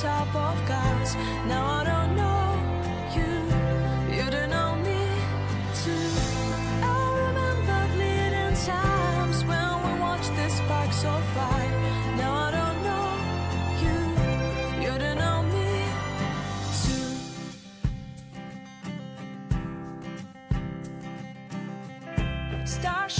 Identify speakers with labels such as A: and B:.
A: Top of cars. Now I don't know you, you don't know me too. I remember fleeting times when we watched the sparks so fire. Now I don't know you, you don't know me too. Stars